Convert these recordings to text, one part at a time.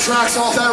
tracks off that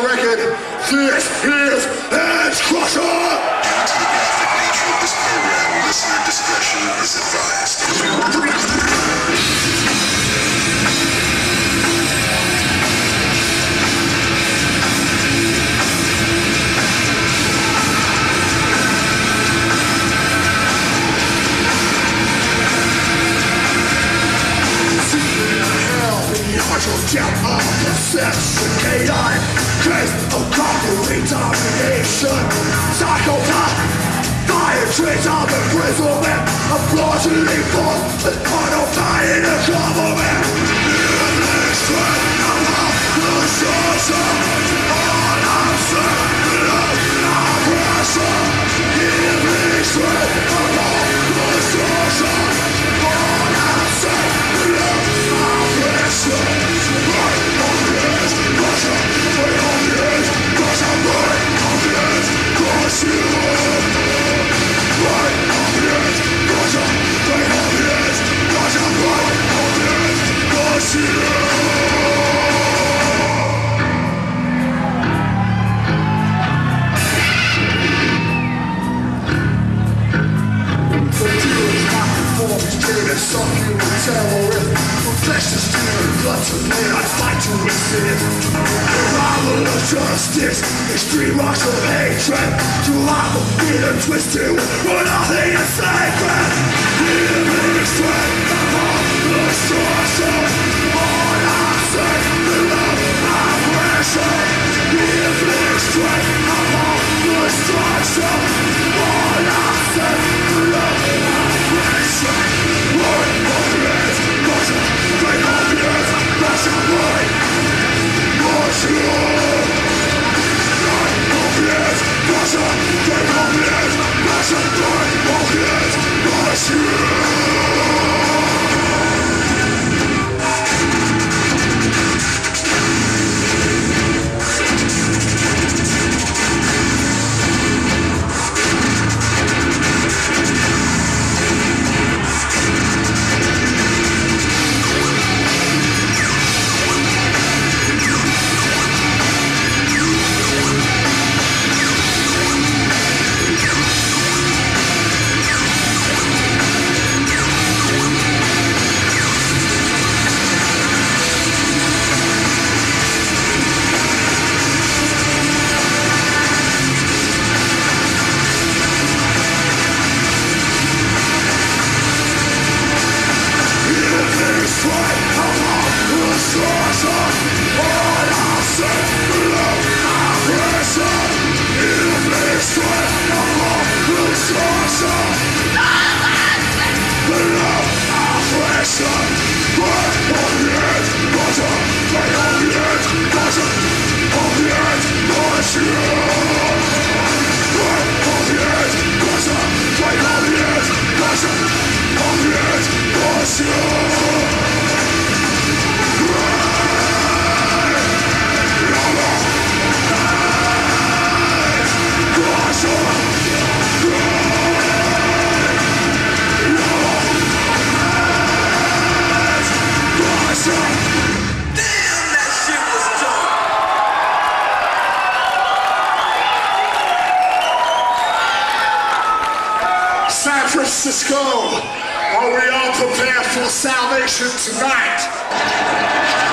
Let's. Are we all prepared for salvation tonight?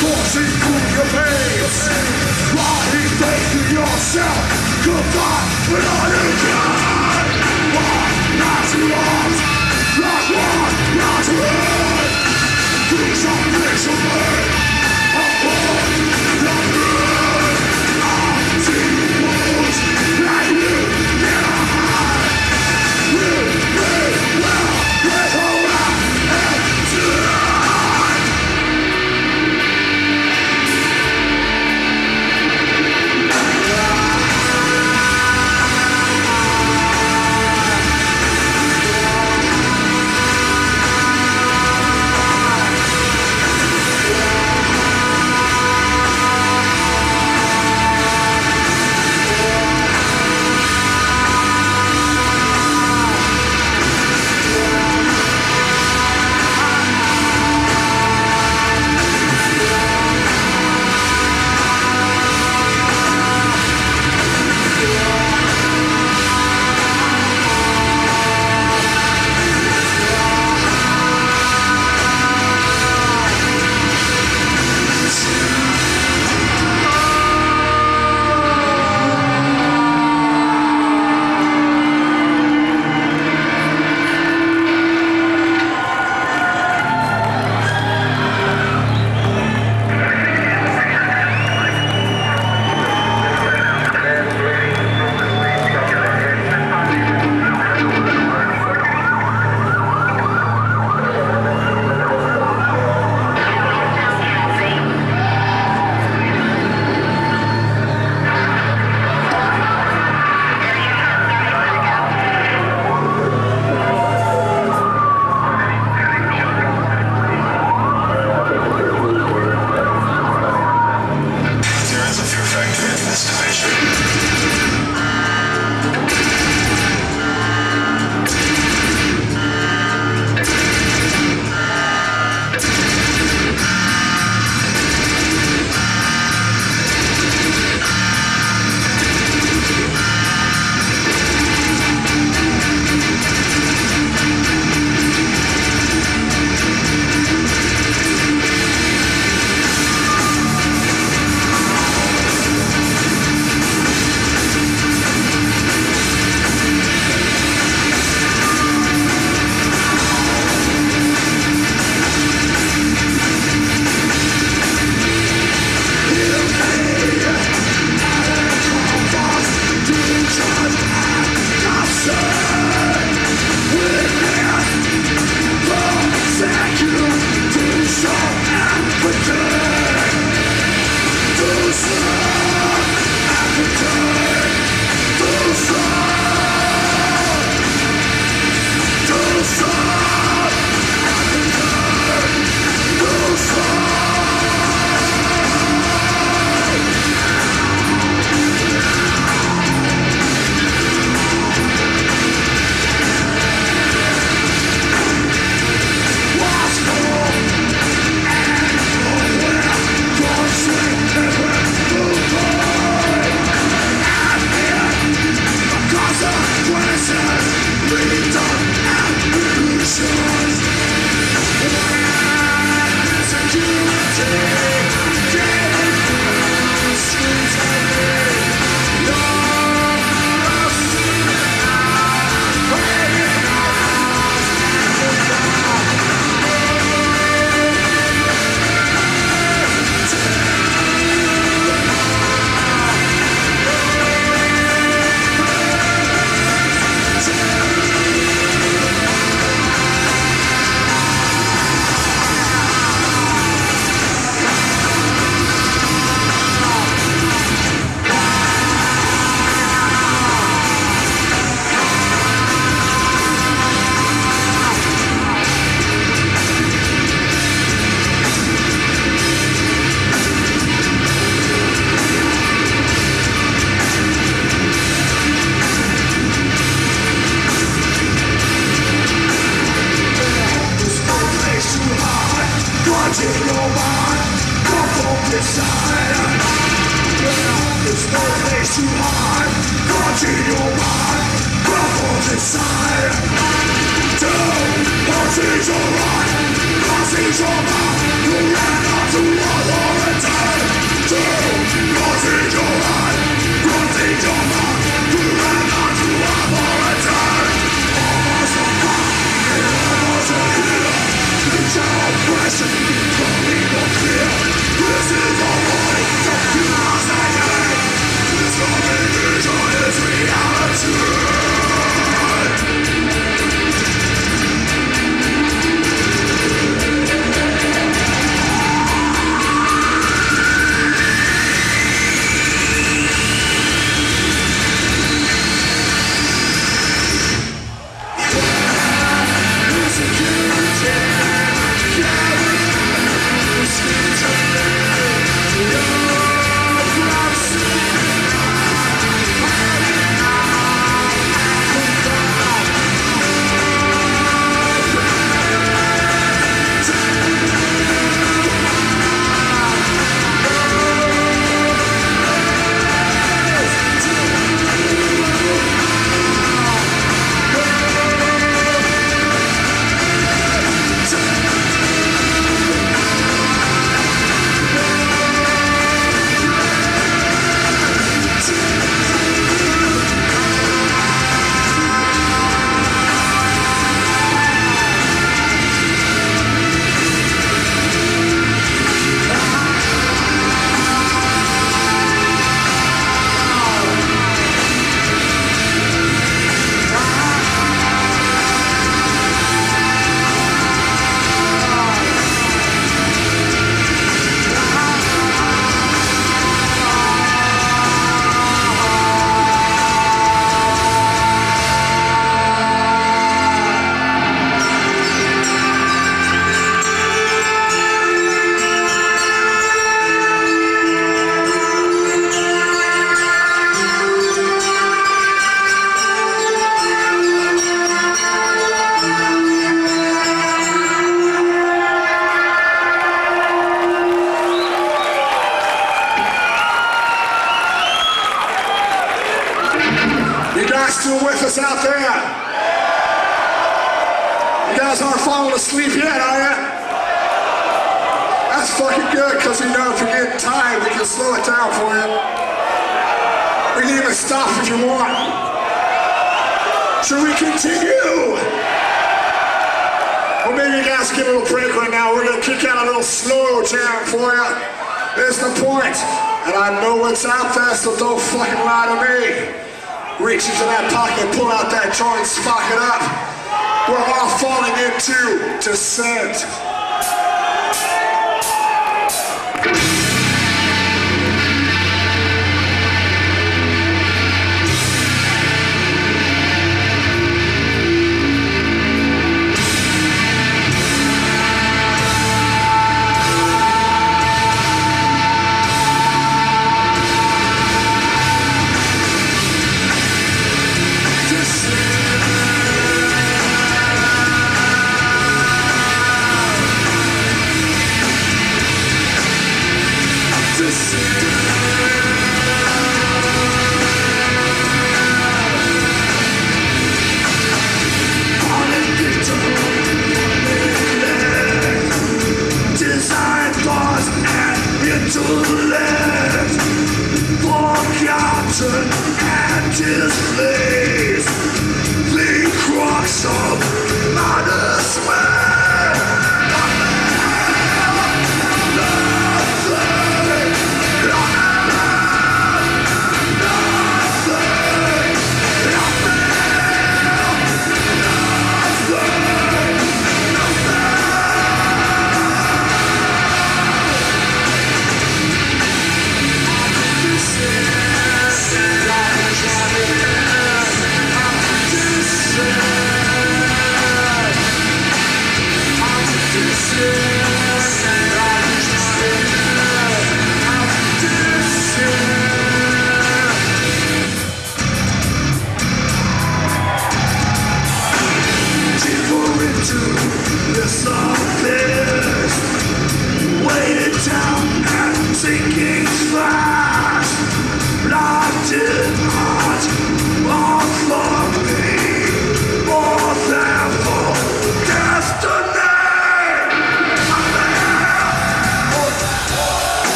Causing through your veins Lying dead to yourself Goodbye, but all you can One night you want one, not two. Do something to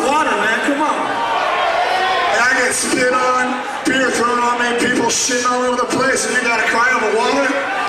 Water, man. Come on. And I get spit on, beer thrown on me, people shitting all over the place, and you gotta cry over water?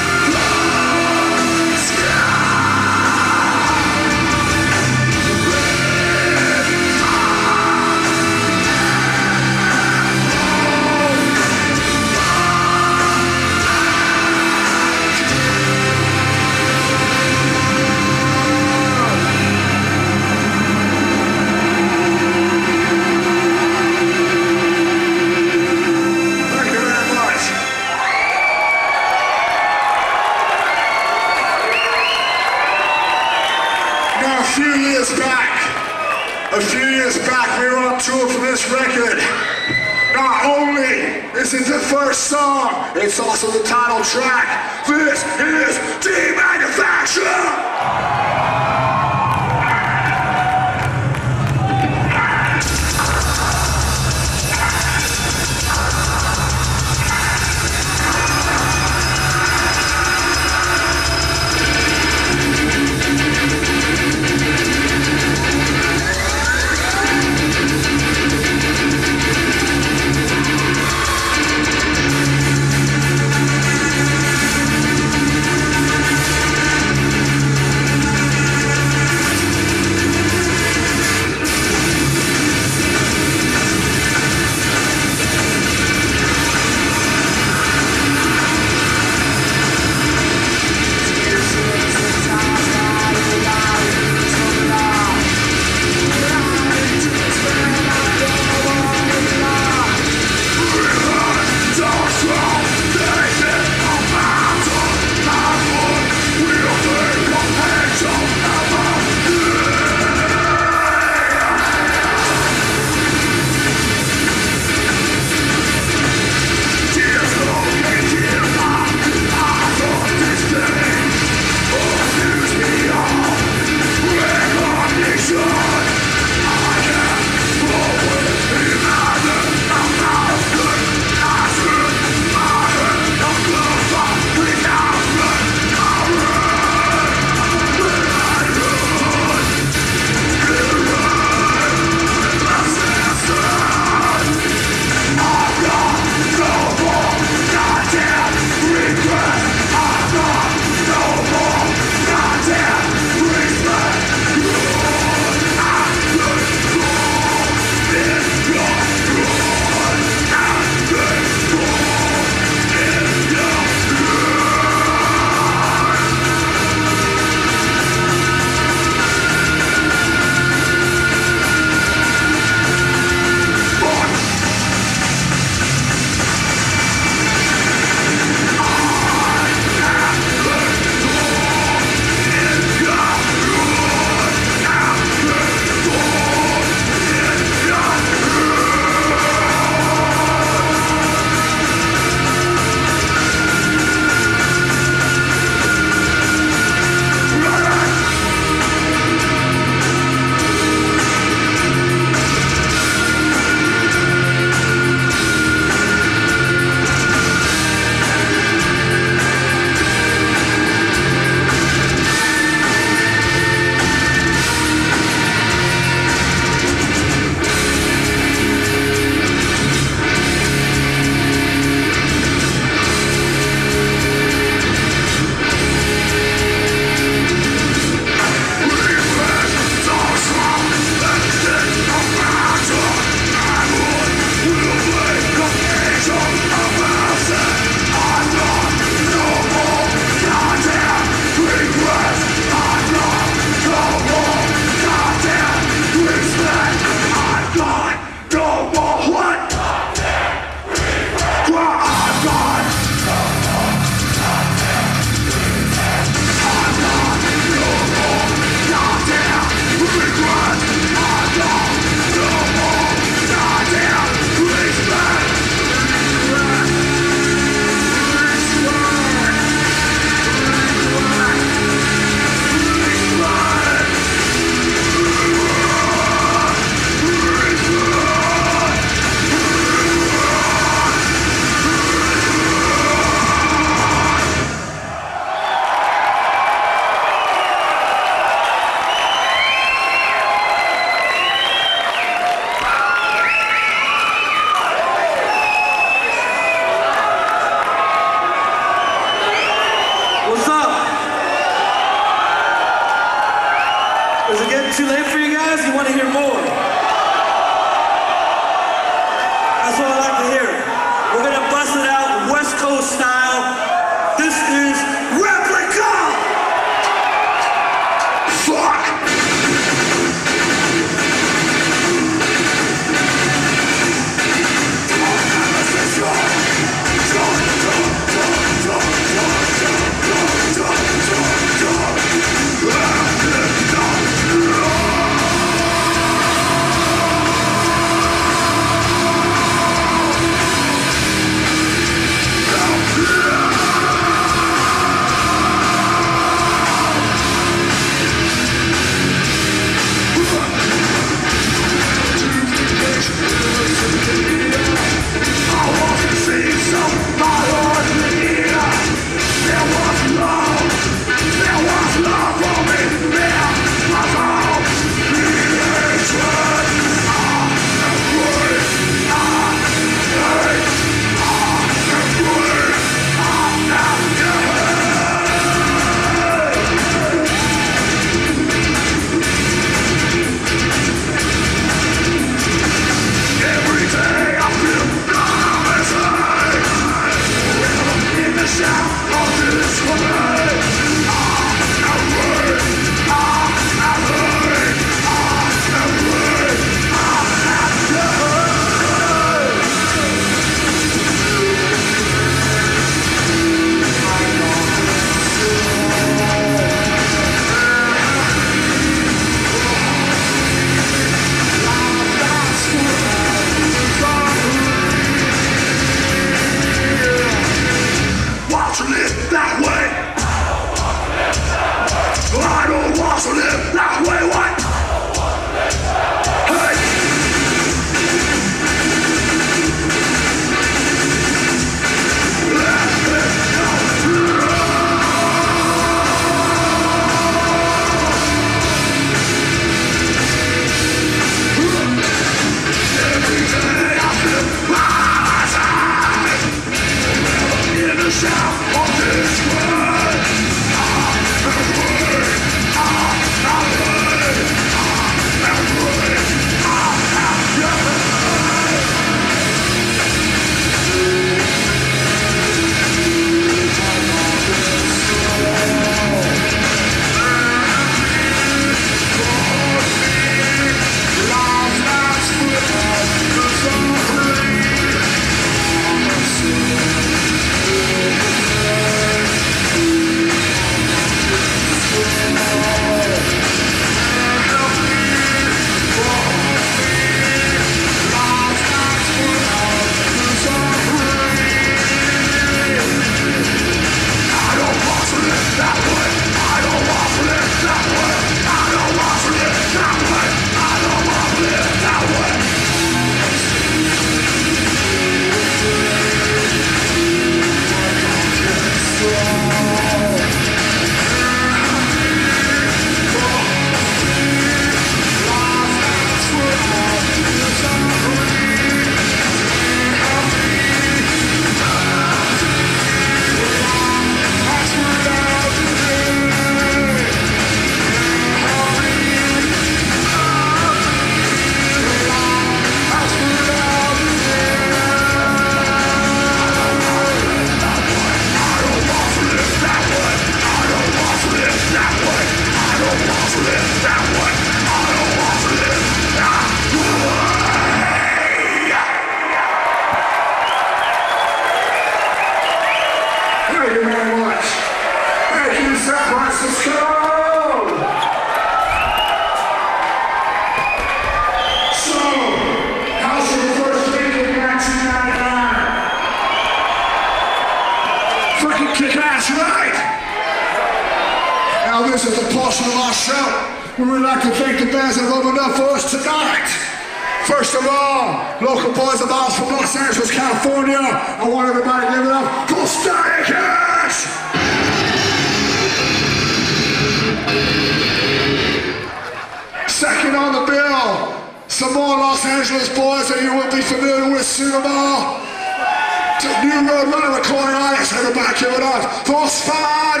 Give it up for Spot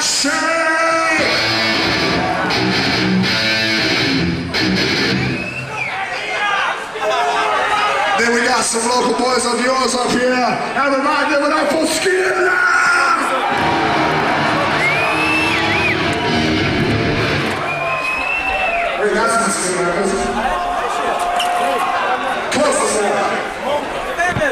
Then we got some local boys of yours up here. Everybody give it up for Skinner! That's.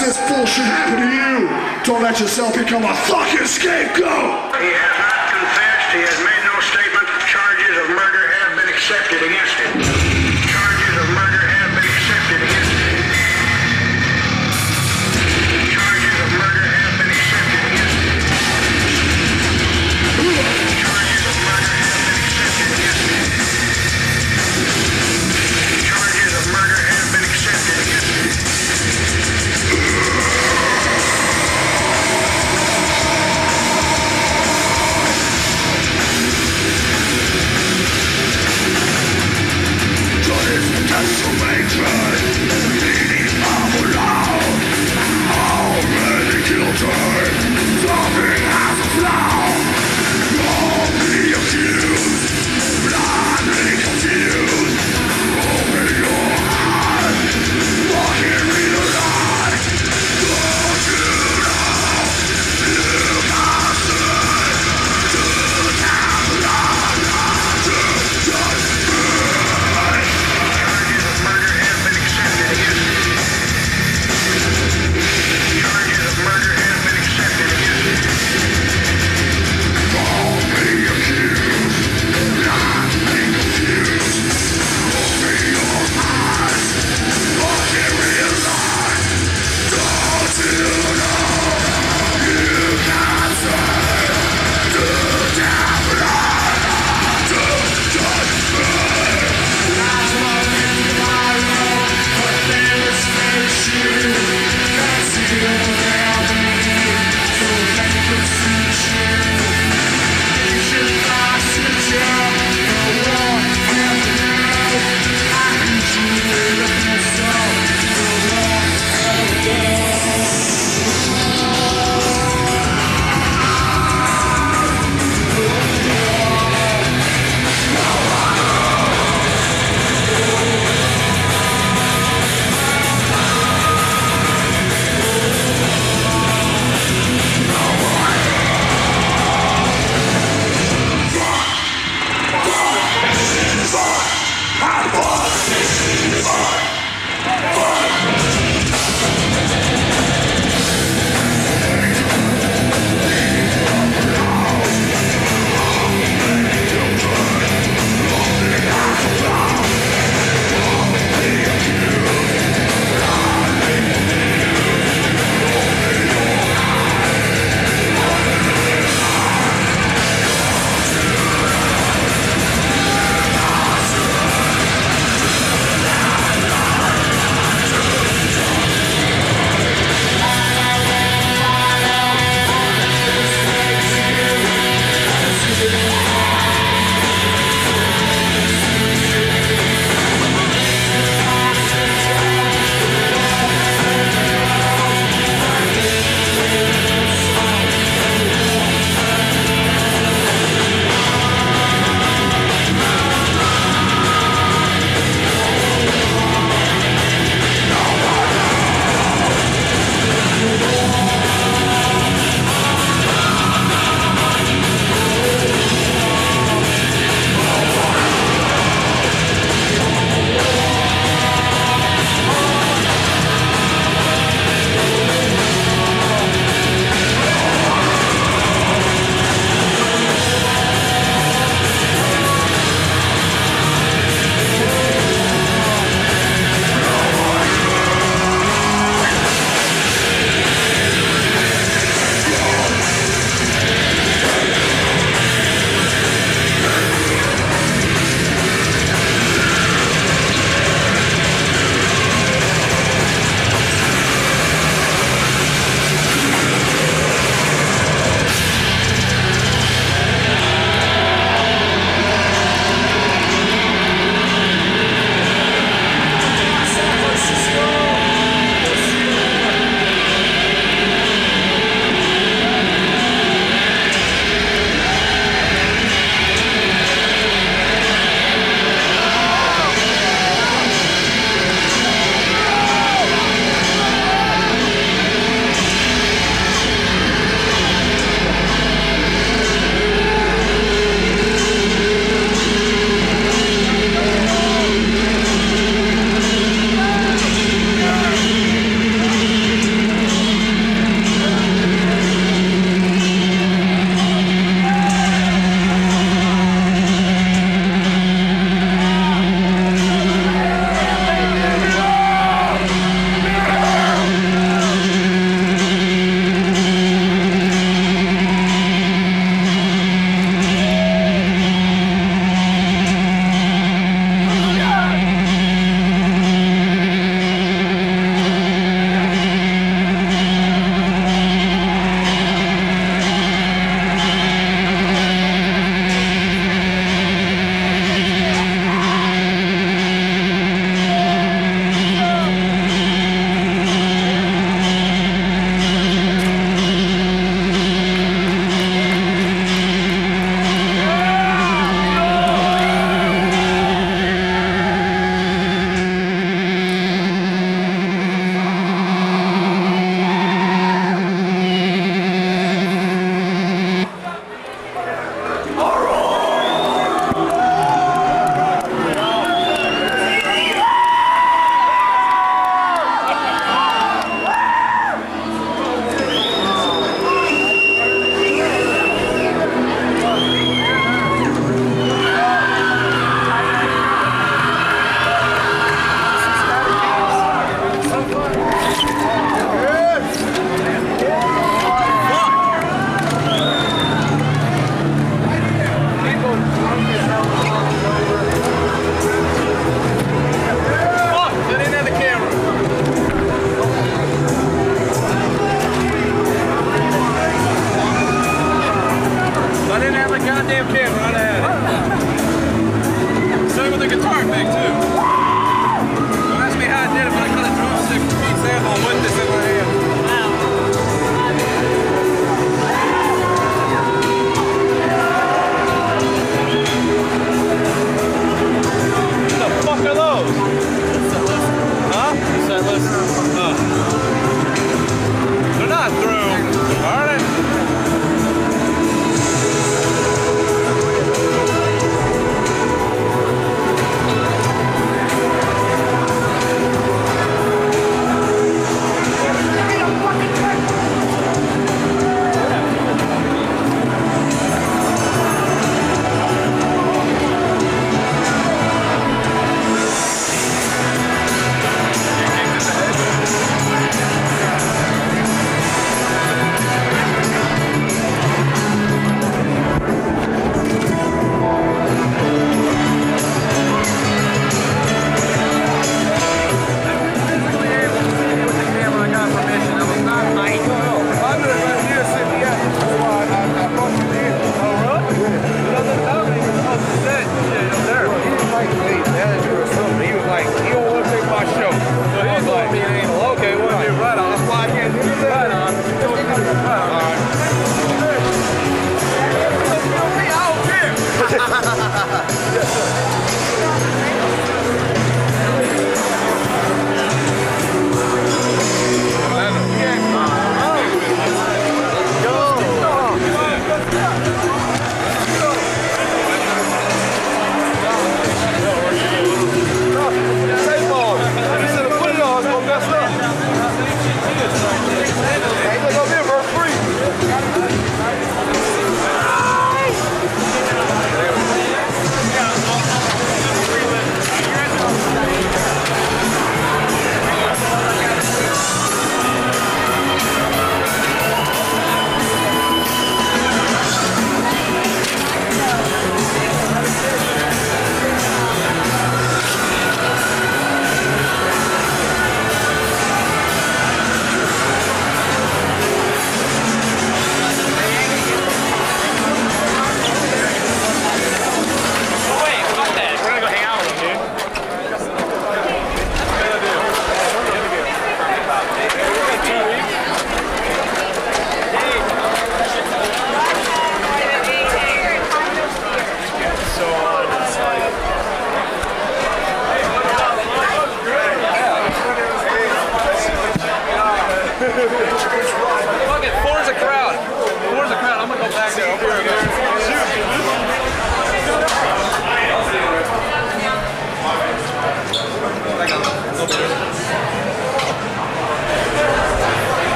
let this bullshit happen to you. Don't let yourself become a fucking scapegoat.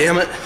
Damn it.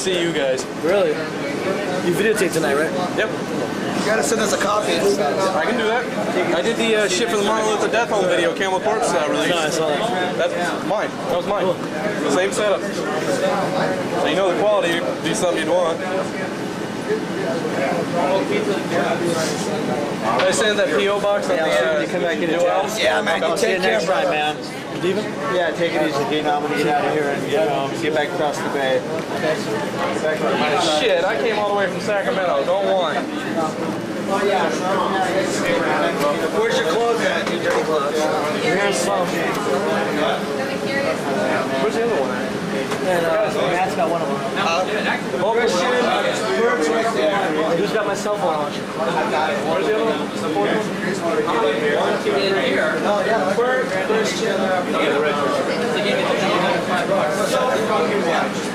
See you guys. Really? You videotape tonight, right? Yep. You gotta send us a copy. I can do that. I did the uh, shit for the Martin Luther Death Home video, Cannibal Corpse uh, release. No, that. That's mine. That was mine. Same setup. So you know the quality, it'd be something you'd want. I send that PO box on the uh, come back in new album. Yeah, man. You take care, next Brian, time. man. Leaving? Yeah, take it easy. Get out, get out of here and get home. Get back across the bay. Shit, I came all the way from Sacramento. Don't whine. Where's your clothes at? Your dirty clothes. Here's some. Where's the other one? And uh, Matt's got one of them. Oh, Christian, Bert's right there. Who's got my cell phone on? Where's the other one? The fourth one? Oh, yeah. Bert, Christian.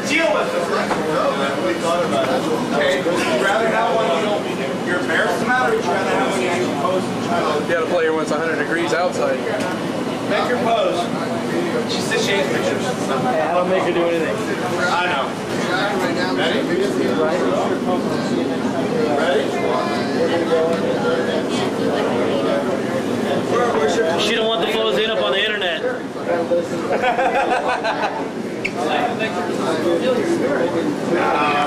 Deal with it. Okay, would you rather have one you don't, you're embarrassed about, or would you rather have one you actually post and try to You gotta play her when it's 100 degrees outside. make your pose? She says she hates pictures. I don't make her do anything. I know. Ready? She don't want the photos in up on the internet.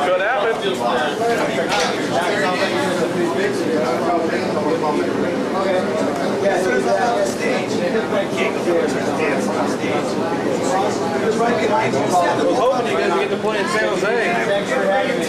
Could happen. Yeah, on the stage. Because right behind you, I was hoping you guys get to play in San Jose.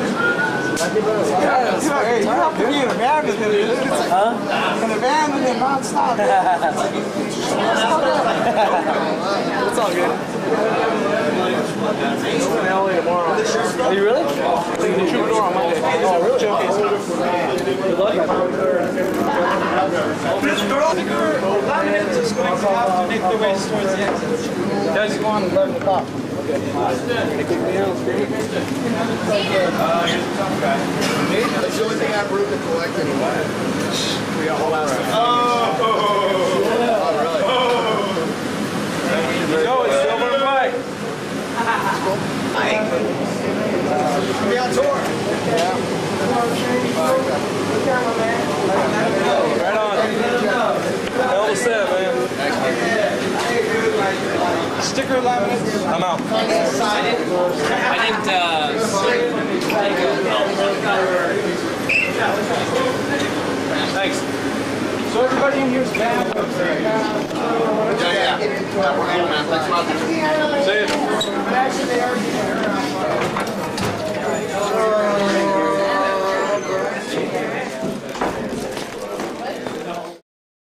Hey, you have to be in a band with him. Huh? In a band with him nonstop. it's all good. LA tomorrow. Are you really? The troubadour on Monday. Oh, really? Good luck. This girl, laminates is going to have to make way towards the exit. Guys, go on 11 o'clock. That's the only thing I have room to collect anyway. We got whole ass. No, it's Silver and Mike. Be on tour. Yeah. Right on. Hell of a set, man sticker laminates? I'm out. I didn't, uh, Thanks. So everybody in here is bad. Yeah, yeah. yeah. See you.